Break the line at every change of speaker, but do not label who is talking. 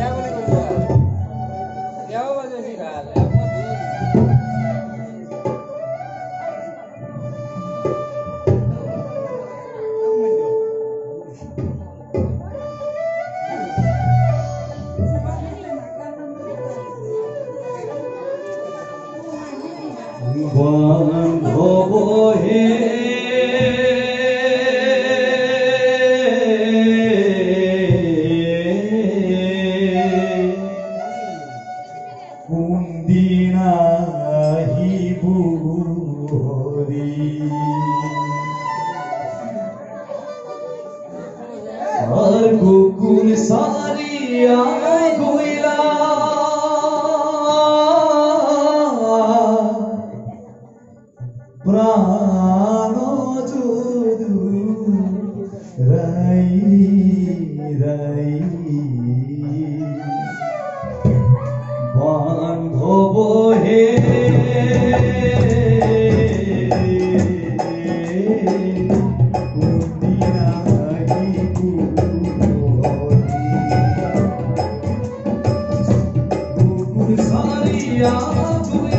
ಯಾವ ಯಾವ
thee. Argukun sari Pran ya